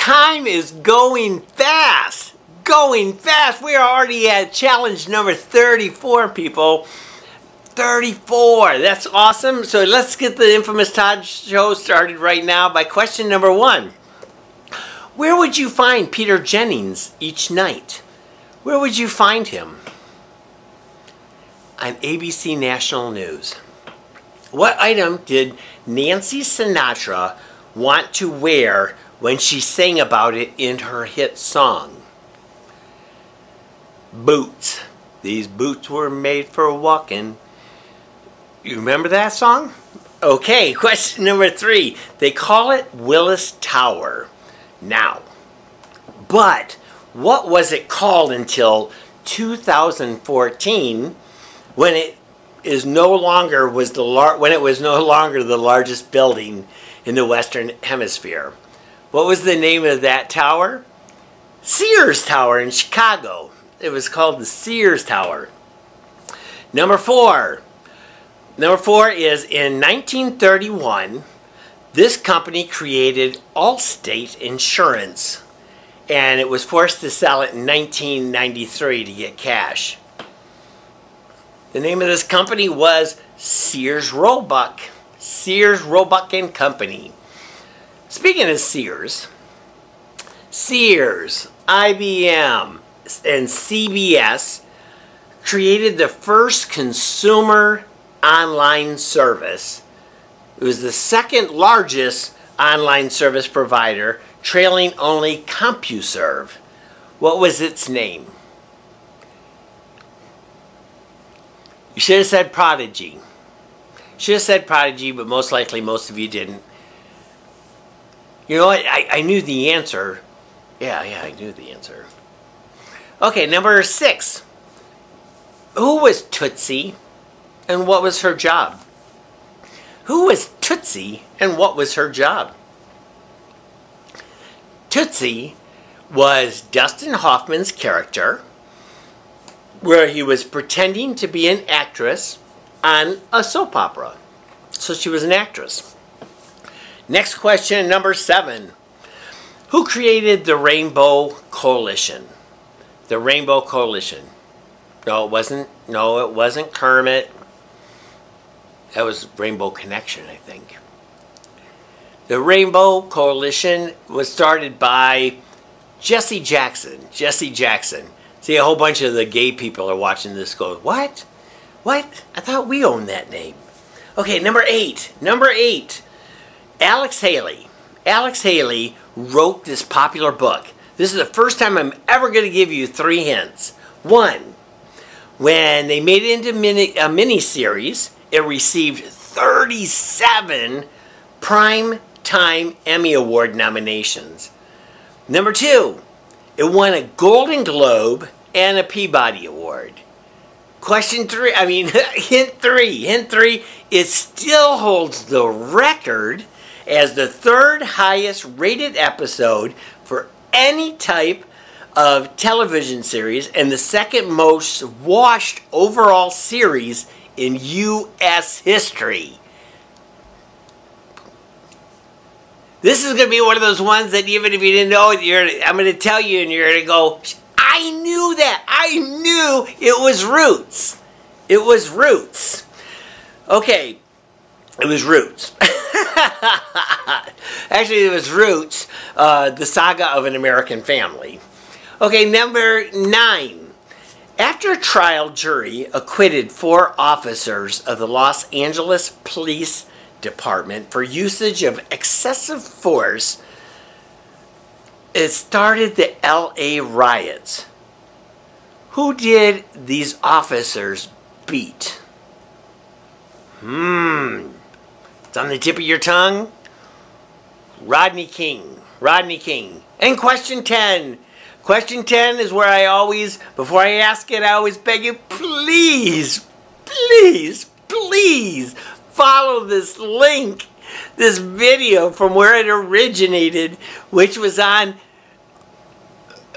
time is going fast. Going fast. We are already at challenge number 34, people. 34. That's awesome. So let's get the infamous Todd show started right now by question number one. Where would you find Peter Jennings each night? Where would you find him? On ABC National News. What item did Nancy Sinatra want to wear when she sang about it in her hit song? Boots. These boots were made for walking. You remember that song? Okay, question number three. They call it Willis Tower now. But what was it called until 2014 when it is no longer was the when it was no longer the largest building in the western hemisphere. What was the name of that tower? Sears Tower in Chicago. It was called the Sears Tower. Number 4. Number 4 is in 1931 this company created Allstate Insurance and it was forced to sell it in 1993 to get cash. The name of this company was Sears Roebuck. Sears Roebuck and Company. Speaking of Sears, Sears, IBM, and CBS created the first consumer online service. It was the second largest online service provider trailing only CompuServe. What was its name? You should have said Prodigy. Should have said Prodigy, but most likely most of you didn't. You know what? I, I knew the answer. Yeah, yeah, I knew the answer. Okay, number six. Who was Tootsie and what was her job? Who was Tootsie and what was her job? Tootsie was Dustin Hoffman's character, where he was pretending to be an actress on a soap opera. So she was an actress. Next question, number seven. Who created the Rainbow Coalition? The Rainbow Coalition. No, it wasn't. No, it wasn't Kermit. That was Rainbow Connection, I think. The Rainbow Coalition was started by Jesse Jackson. Jesse Jackson. See, a whole bunch of the gay people are watching this go, what? What? I thought we owned that name. Okay, number eight. Number eight. Alex Haley. Alex Haley wrote this popular book. This is the first time I'm ever going to give you three hints. One, when they made it into mini, a mini series, it received 37 prime time Emmy Award nominations. Number two, it won a Golden Globe and a Peabody Award. Question three, I mean, hint three, hint three, it still holds the record as the third highest rated episode for any type of television series and the second most watched overall series in U.S. history. This is going to be one of those ones that even if you didn't know it, you're, I'm going to tell you and you're going to go, I knew that. I knew it was Roots. It was Roots. Okay, it was Roots. Actually, it was Roots, uh, the saga of an American family. Okay, number nine. After a trial jury acquitted four officers of the Los Angeles Police Department for usage of excessive force, it started the LA riots. Who did these officers beat? Hmm. It's on the tip of your tongue. Rodney King. Rodney King. And question 10. Question 10 is where I always, before I ask it, I always beg you, please, please, please follow this link, this video from where it originated, which was on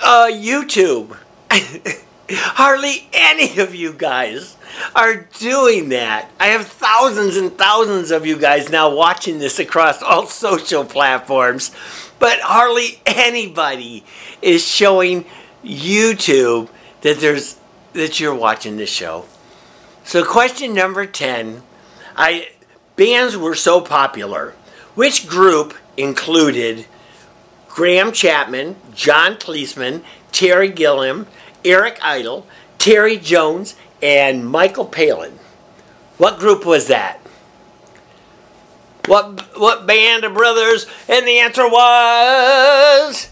uh, YouTube. Hardly any of you guys are doing that. I have thousands and thousands of you guys now watching this across all social platforms, but hardly anybody is showing YouTube that there's that you're watching this show. So question number 10, I bands were so popular. Which group included Graham Chapman, John Cleeseman, Terry Gilliam, Eric Idle, Terry Jones, and Michael Palin. What group was that? What what band of brothers? And the answer was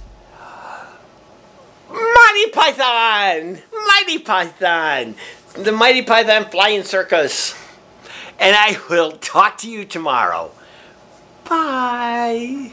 Monty Python. Monty Python. The Monty Python Flying Circus. And I will talk to you tomorrow. Bye.